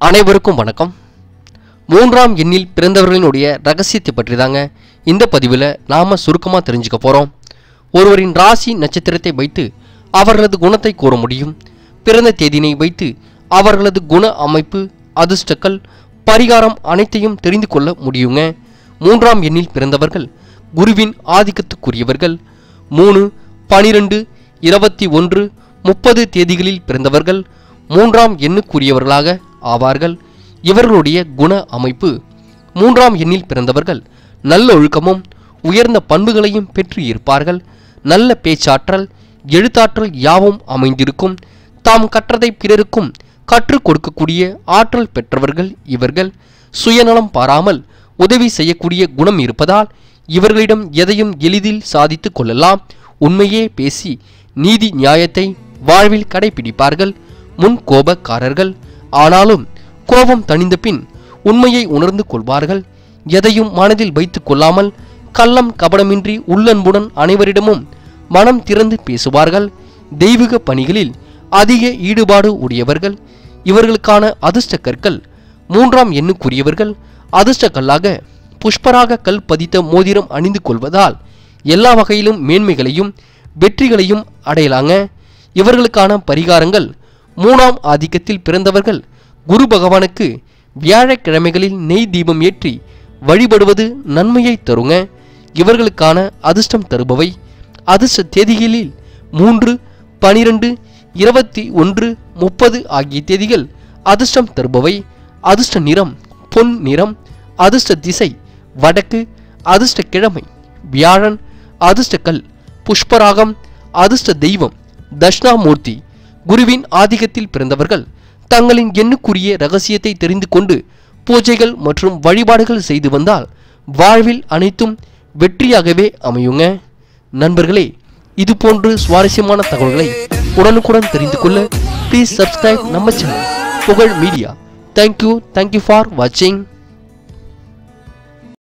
அனைவருக்கும் வணக்கம். மூன்றாம் எண்ணில் பிறந்தவர்களினுடைய ரகசியத்தை பற்றி தாங்க இந்த பதிவில் நாம் சுருக்கமாக தெரிஞ்சுக்க போகிறோம் ஒருவரின் ராசி நட்சத்திரத்தை வைத்து அவர்களது குணத்தை கூற முடியும். பிறந்த தேதியினை வைத்து அவர்களது குண அமைப்பு அதிர்ஷ்டக்கள் பரிகாரம் அனைத்தையும் தெரிந்து கொள்ள முடியுங்க. மூன்றாம் எண்ணில் பிறந்தவர்கள் குருவின் ஆதிக்கத்துக்குரியவர்கள். மூணு பனிரெண்டு இருபத்தி ஒன்று முப்பது தேதிகளில் பிறந்தவர்கள் மூன்றாம் எண்ணுக்குரியவர்களாக ஆவார்கள். இவர்களுடைய குண அமைப்பு மூன்றாம் எண்ணில் பிறந்தவர்கள் நல்ல ஒழுக்கமும் உயர்ந்த பண்புகளையும் பெற்று இருப்பார்கள். நல்ல பேச்சாற்றல் எழுத்தாற்றல் யாவும் அமைந்திருக்கும். தாம் கற்றதை பிறருக்கும் கற்றுக் கொடுக்கக்கூடிய ஆற்றல் பெற்றவர்கள் இவர்கள். சுயநலம் பாராமல் உதவி செய்யக்கூடிய குணம் இருப்பதால் இவர்களிடம் எதையும் எளிதில் சாதித்து கொள்ளலாம். உண்மையே பேசி நீதி நியாயத்தை வாழ்வில் கடைபிடிப்பார்கள். முன் கோபக்காரர்கள் ஆனாலும் கோபம் தணிந்த பின் உண்மையை உணர்ந்து கொள்வார்கள். எதையும் மனதில் வைத்துக் கொள்ளாமல் கள்ளம் கபடமின்றி உள்ளன்புடன் அனைவரிடமும் மனம் திறந்து பேசுவார்கள். தெய்வீக பணிகளில் அதிக ஈடுபாடு உடையவர்கள். இவர்களுக்கான அதிர்ஷ்ட கற்கள் மூன்றாம் எண்ணுக்குரியவர்கள். அதிர்ஷ்ட கல்லாக புஷ்பராக கல் பதித்த மோதிரம் அணிந்து கொள்வதால் எல்லா வகையிலும் மேன்மைகளையும் வெற்றிகளையும் அடையலாங்க. இவர்களுக்கான பரிகாரங்கள் மூணாம் ஆதிக்கத்தில் பிறந்தவர்கள் குரு பகவானுக்கு வியாழக்கிழமைகளில் நெய் தீபம் ஏற்றி வழிபடுவது நன்மையை தருங்க. இவர்களுக்கான அதிர்ஷ்டம் தருபவை. அதிர்ஷ்ட தேதிகளில் மூன்று பனிரெண்டு இருபத்தி ஒன்று முப்பது ஆகிய தேதிகள் அதிர்ஷ்டம் தருபவை. அதிர்ஷ்ட நிறம் பொன் நிறம். அதிர்ஷ்ட திசை வடக்கு. அதிர்ஷ்ட கிழமை வியாழன். அதிர்ஷ்ட கல் புஷ்பராகம். அதிர்ஷ்ட தெய்வம் தட்சிணாமூர்த்தி. குருவின் ஆதிக்கத்தில் பிறந்தவர்கள் தங்களின் எண்ணுக்குரிய ரகசியத்தை தெரிந்து கொண்டு பூஜைகள் மற்றும் வழிபாடுகள் செய்து வந்தால் வாழ்வில் அனைத்தும் வெற்றியாகவே அமையுங்க. நண்பர்களே இது போன்று சுவாரஸ்யமான தகவல்களை உடனுக்குடன் தெரிந்து கொள்ள ப்ளீஸ் சப்ஸ்கிரைப் நம்ம channel Pugazh media. Thank you thank you for வாட்சிங்